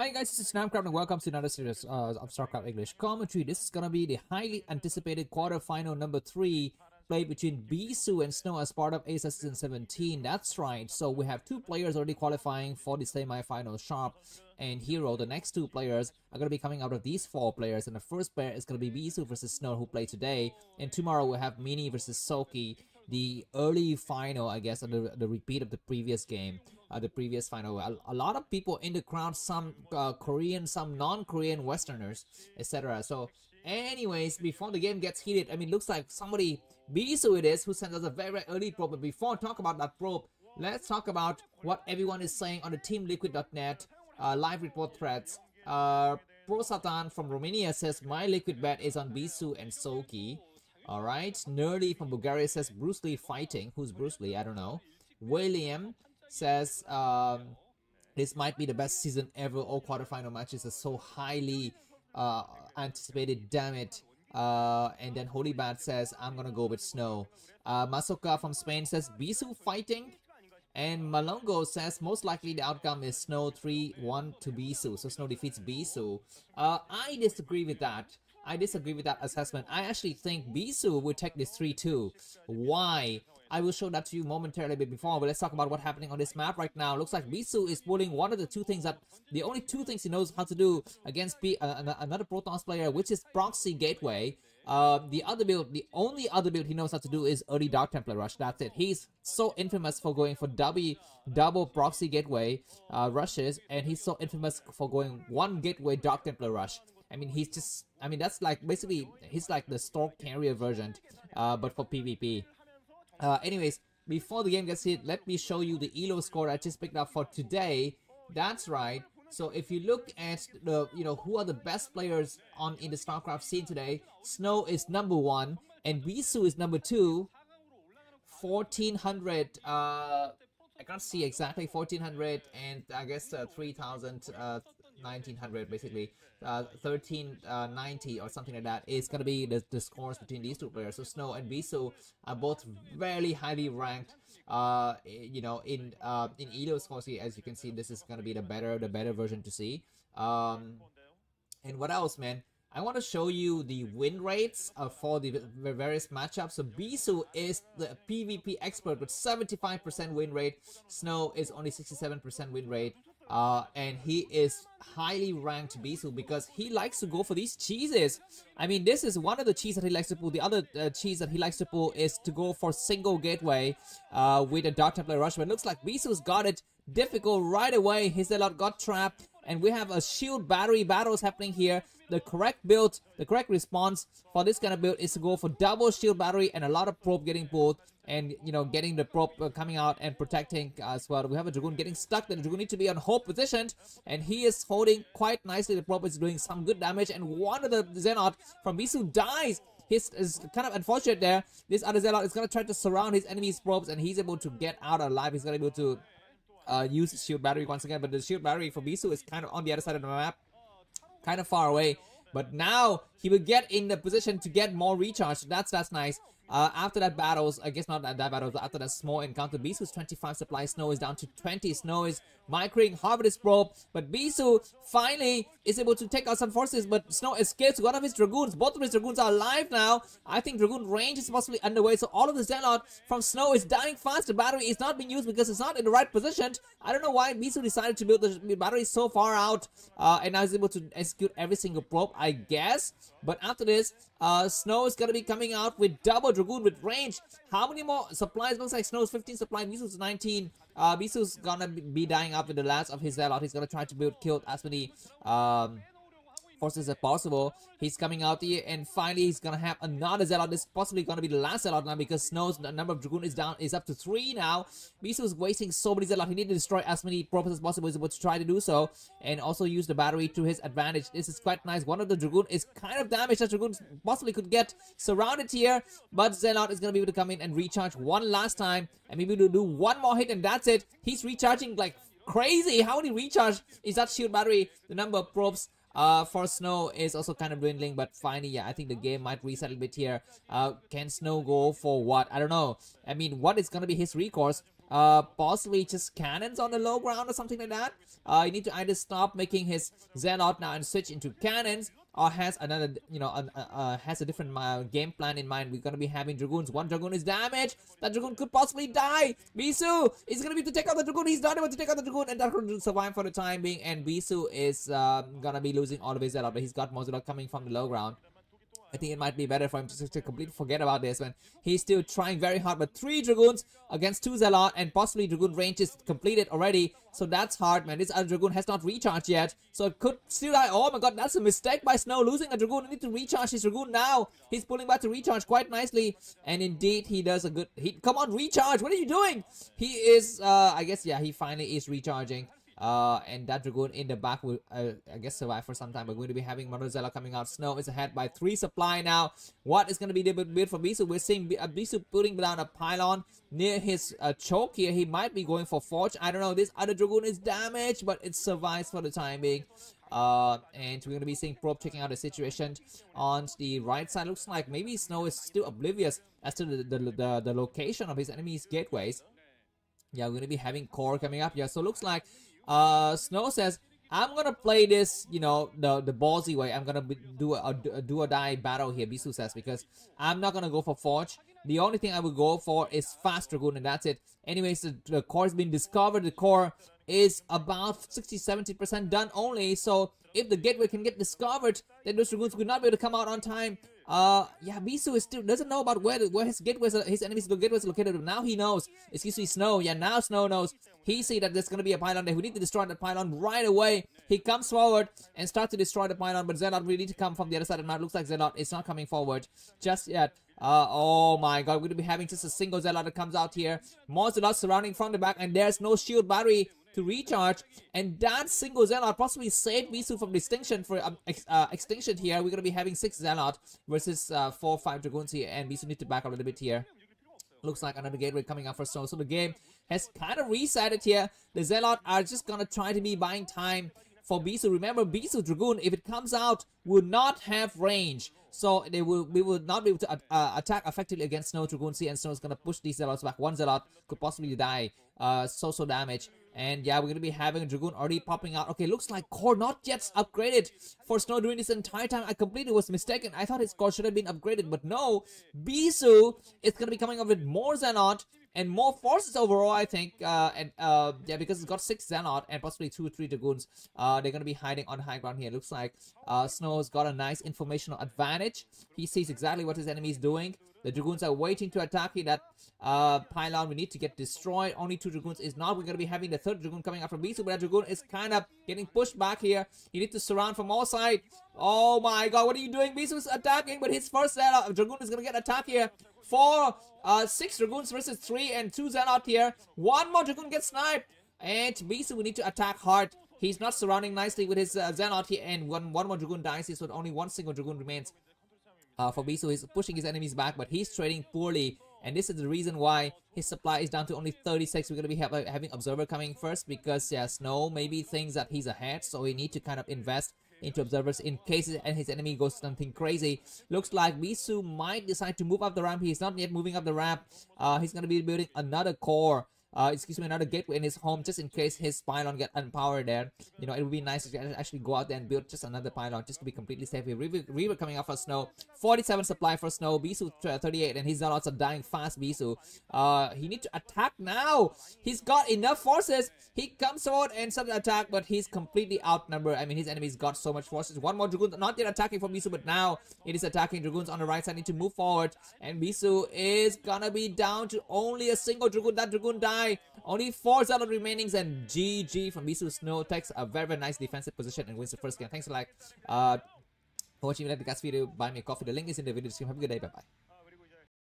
Hi guys, this is NamKraft and welcome to another series uh, of StarCraft English commentary. This is gonna be the highly anticipated quarterfinal number 3 played between Bisu and Snow as part of ASL Season 17. That's right, so we have two players already qualifying for the semi-final Sharp and Hero. The next two players are gonna be coming out of these four players and the first pair is gonna be Bisu versus Snow who played today and tomorrow we'll have Mini versus Soulkey the early final, I guess, the, the repeat of the previous game, the previous final. A, a, lot of people in the crowd, some uh, Korean, some non-Korean Westerners, etc. So, anyways, before the game gets heated, I mean, looks like somebody, Bisu it is, who sent us a very, very early probe. But before talk about that probe, let's talk about what everyone is saying on the TeamLiquid.net uh, live report threads. Uh, Pro Satan from Romania says, my liquid bet is on Bisu and Soulkey. Alright, Nerdy from Bulgaria says Bruce Lee fighting. Who's Bruce Lee? I don't know. William says um, this might be the best season ever. All quarterfinal matches are so highly uh, anticipated. Damn it. Uh, and then Holy Bat says, I'm gonna go with Snow. Uh, Masoka from Spain says, Bisu fighting. And Malongo says, most likely the outcome is Snow 3-1 to Bisu. So Snow defeats Bisu. Uh, I disagree with that. I disagree with that assessment. I actually think Bisu will take this 3-2. Why? I will show that to you momentarily before, but let's talk about what's happening on this map right now. Looks like Bisu is pulling one of the two things that, the only two things he knows how to do against B, uh, another Protoss player, which is Proxy Gateway. Uh, the other build, the only other build he knows how to do is early Dark Templar Rush. That's it. He's so infamous for going for double, double Proxy Gateway uh, rushes, and he's so infamous for going one Gateway Dark Templar Rush. I mean, he's just, I mean, that's like basically, he's like the Stork Carrier version, uh, but for PvP. Uh, anyways, before the game gets hit, let me show you the ELO score I just picked up for today. That's right. So if you look at the, you know, who are the best players on in the StarCraft scene today, Snow is number one, and Bisu is number two. 1400, uh, I can't see exactly 1400 and I guess uh, 3000, uh, 1900 basically uh, 1390 uh, or something like that is gonna be the, the scores between these two players so snow and bisu are both very highly ranked uh you know in uh in elo scores as you can see this is gonna be the better the better version to see um and what else man I want to show you the win rates uh, for the various matchups. So Bisu is the PvP expert with 75% win rate. Snow is only 67% win rate. Uh, and he is highly ranked Bisu because he likes to go for these cheeses. I mean, this is one of the cheese that he likes to pull. The other uh, cheese that he likes to pull is to go for single gateway uh, with a Dark Templar Rush. But looks like Bisu's got it difficult right away. His lot got trapped. And we have a shield battery battles happening here. The correct build, the correct response for this kind of build is to go for double shield battery and a lot of probe getting pulled and you know getting the probe uh, coming out and protecting as well. We have a Dragoon getting stuck. The Dragoon needs to be on hold positioned and he is holding quite nicely. The probe is doing some good damage and one of the Zealot from Bisu dies. His is kind of unfortunate there. This other Zealot is going to try to surround his enemy's probes and he's able to get out alive. He's to be able to uh, use shield battery once again. But the shield battery for Bisu is kind of on the other side of the map. Kind of far away. But now he will get in the position to get more recharge. That's that's nice. Uh, after that battles, I guess not that, that battle, after that small encounter, Bisu's 25 supply, Snow is down to 20. Snow is microing Harvard's probe, but Bisu finally is able to take out some forces, but Snow escapes one of his Dragoons. Both of his Dragoons are alive now. I think Dragoon range is possibly underway, so all of the Zealot from Snow is dying fast. The battery is not being used because it's not in the right position. I don't know why Bisu decided to build the battery so far out, uh, and now is able to execute every single probe, I guess. But after this, uh, Snow is gonna be coming out with double Dragoon with range. How many more supplies? Looks like Snow's 15 supply, Bisu's 19. Uh, Bisu's gonna be dying up with the last of his Zealot. He's gonna try to build kill as many um, forces as possible. He's coming out here and finally he's gonna have another Zealot. This is possibly gonna be the last Zealot now because Snow's number of Dragoon is down is up to three now. Bisu is wasting so many Zealot. He needs to destroy as many Propers as possible. He's able to try to do so and also use the battery to his advantage. This is quite nice. One of the Dragoon is kind of damaged. That Dragoon possibly could get surrounded here, but Zealot is gonna be able to come in and recharge one last time and maybe to do one more hit and that's it. He's recharging like crazy. How many recharge is that shield battery? The number of probes uh, for Snow is also kind of dwindling, but finally, yeah, I think the game might reset a bit here. Uh, can Snow go for what? I don't know. I mean, what is gonna be his recourse? Uh, possibly just cannons on the low ground or something like that. Uh, you need to either stop making his Zealot now and switch into cannons or has another, you know, uh, uh, has a different uh, game plan in mind. We're gonna be having Dragoons. One Dragoon is damaged. That Dragoon could possibly die. Bisu is gonna be to take out the Dragoon. He's not able to take out the Dragoon and that will survive for the time being. And Bisu is um, gonna be losing all of his Zealot, but he's got Mozilla coming from the low ground. I think it might be better for him to, to completely forget about this when he's still trying very hard. But three Dragoons against two Zealot and possibly Dragoon range is completed already. So that's hard, man. This other Dragoon has not recharged yet. So it could still die. Oh my god, that's a mistake by Snow. Losing a Dragoon. He need to recharge his Dragoon now. He's pulling back to recharge quite nicely. And indeed, he does a good... He, come on, recharge. What are you doing? He is... Uh, I guess, yeah, he finally is recharging. Uh, and that Dragoon in the back will, uh, I guess, survive for some time. We're going to be having Monozella coming out. Snow is ahead by three supply now. What is going to be the build for Bisu? We're seeing uh, Bisu putting down a pylon near his uh, choke here. He might be going for Forge. I don't know. This other Dragoon is damaged, but it survives for the time being. Uh, and we're going to be seeing Probe checking out the situation on the right side. Looks like maybe Snow is still oblivious as to the, the, the, the location of his enemy's gateways. Yeah, we're going to be having Core coming up. Yeah, so looks like uh, Snow says, I'm gonna play this, you know, the the ballsy way. I'm gonna do a, a, do or die battle here. Bisu says because I'm not gonna go for Forge. The only thing I would go for is Fast Dragoon, and that's it. Anyways, the, the core has been discovered. The core is about 60-70% done only. So if the gateway can get discovered, then those Dragoons would not be able to come out on time. Uh, yeah, Bisu is still doesn't know about where where his gateway his enemy's gateway is located. But now he knows. Excuse me, Snow. Yeah, now Snow knows. He see that there's gonna be a pylon there. We need to destroy the pylon right away. He comes forward and starts to destroy the pylon, but Zealot we need to come from the other side. And now it looks like Zealot is not coming forward just yet. Uh, oh my god, we're going to be having just a single Zealot that comes out here. More surrounding from the back, and there's no shield battery to recharge. And that single Zealot possibly saved Bisu from distinction for um, ex uh, extinction here. We're going to be having 6 Zealot versus uh, 4 5 Dragoons here. And Bisu need to back up a little bit here. Looks like another gateway coming up for Snow. So the game has kind of resetted here. The Zealot are just going to try to be buying time for Bisu. Remember, Bisu Dragoon, if it comes out, will not have range. So they will we will not be able to uh, attack effectively against Snow Dragoon C and Snow is gonna push these Zealots back. One Zealot could possibly die. Uh so so damage. And yeah, we're gonna be having a Dragoon already popping out. Okay, looks like core not yet upgraded for Snow during this entire time. I completely was mistaken. I thought his core should have been upgraded, but no. Bisu is gonna be coming up with more Zealot and more forces overall, I think. Uh, and uh, yeah, because it's got six Zealot and possibly two or three Dragoons. Uh, they're gonna be hiding on high ground here. Looks like uh, Snow's got a nice informational advantage. He sees exactly what his enemy is doing. The Dragoons are waiting to attack in that uh, pylon. We need to get destroyed. Only two Dragoons is not. We're going to be having the third Dragoon coming out from Bisu, but that Dragoon is kind of getting pushed back here. You need to surround from all sides. Oh my god, what are you doing? Bisu is attacking, but his first Dragoon is going to get attacked here. Four, uh, six Dragoons versus three and two Zealot here. One more Dragoon gets sniped. And Bisu will need to attack hard. He's not surrounding nicely with his uh, here. And one, one more Dragoon dies, so only one single Dragoon remains uh, for Bisu. He's pushing his enemies back, but he's trading poorly. And this is the reason why his supply is down to only 36. We're going to be have, having Observer coming first because, yeah, Snow maybe thinks that he's ahead. So we need to kind of invest into observers in cases and his enemy goes something crazy. Looks like Bisu might decide to move up the ramp. He's not yet moving up the ramp. Uh, he's going to be building another core uh, excuse me, another gateway in his home just in case his pylon get unpowered there. You know, it would be nice to actually go out there and build just another pylon just to be completely safe here. Reaver, Reaver coming off for Snow. 47 supply for Snow. Bisu 38 and his zealots are dying fast, Bisu. Uh, he needs to attack now. He's got enough forces. He comes forward and starts attack, but he's completely outnumbered. I mean, his enemy's got so much forces. One more Dragoon, not yet attacking for Bisu, but now it is attacking Dragoons on the right side. Need to move forward. And Bisu is gonna be down to only a single Dragoon. That Dragoon die. Only 4 Zealot remainings and GG from Bisu Snow takes a very, very nice defensive position and wins the first game. Thanks a lot uh, for watching. If like the video, buy me a coffee. The link is in the video description. Have a good day. Bye-bye.